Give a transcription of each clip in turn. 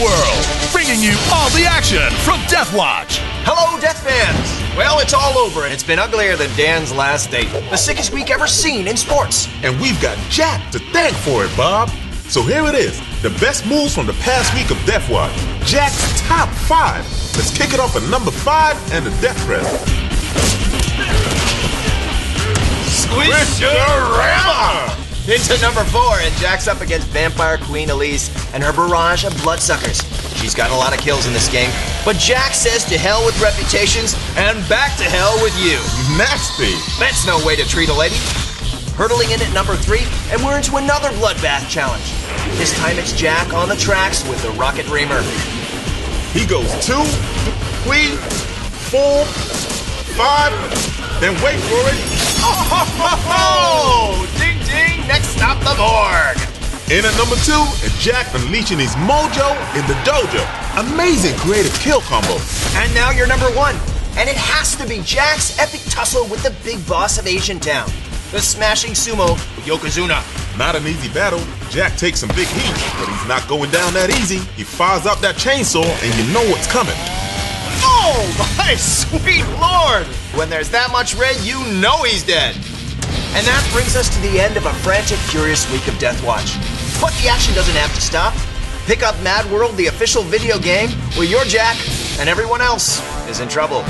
World, bringing you all the action from Death Watch. Hello, Death fans! Well, it's all over, and it's been uglier than Dan's last date. The sickest week ever seen in sports. And we've got Jack to thank for it, Bob. So here it is the best moves from the past week of Death Watch. Jack's top five. Let's kick it off at number five and the Death Press. Squisherama! Into number four, and Jack's up against Vampire Queen Elise and her barrage of bloodsuckers. She's got a lot of kills in this game, but Jack says to hell with reputations and back to hell with you. Nasty. That's no way to treat a lady. Hurtling in at number three, and we're into another bloodbath challenge. This time it's Jack on the tracks with the Rocket Reamer. He goes two, three, four, five, then wait for it. Oh, In at number two, Jack unleashing his mojo in the dojo. Amazing creative kill combo. And now you're number one, and it has to be Jack's epic tussle with the big boss of Asian Town, the smashing sumo Yokozuna. Not an easy battle. Jack takes some big heat, but he's not going down that easy. He fires up that chainsaw, and you know what's coming. Oh, my sweet lord! When there's that much red, you know he's dead. And that brings us to the end of a frantic, curious week of Death Watch. But the action doesn't have to stop. Pick up MadWorld, the official video game, where your Jack and everyone else is in trouble.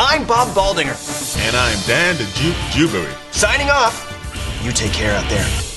I'm Bob Baldinger. And I'm Dan the Juke Jubery. Signing off. You take care out there.